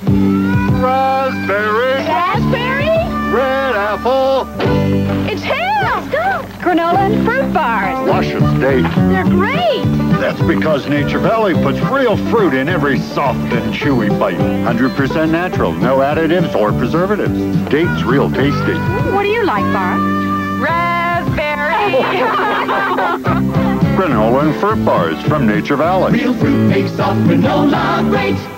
Raspberry. Raspberry? Red apple. It's him! Let's go! Granola and fruit bars. Luscious dates. They're great! That's because Nature Valley puts real fruit in every soft and chewy bite. 100% natural, no additives or preservatives. Dates real tasty. What do you like, Bar? Raspberry! Granola and fruit bars from Nature Valley. Real fruit makes soft granola great.